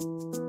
Música